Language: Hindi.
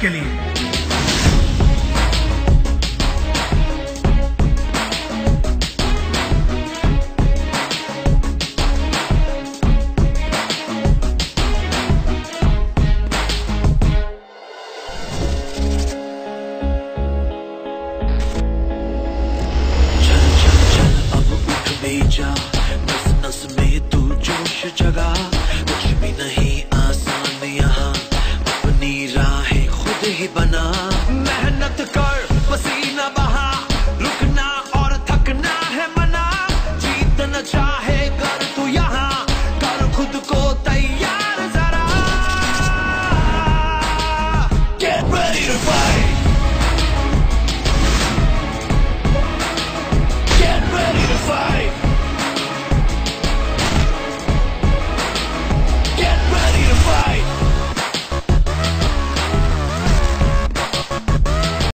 के लिए। ही बना। मेहनत कर, पसीना बहा, रुकना और थकना है मना। जीतना चाहे, कर तू यहाँ, कर खुद को तैयार जरा। Get ready to fight. Get ready to fight.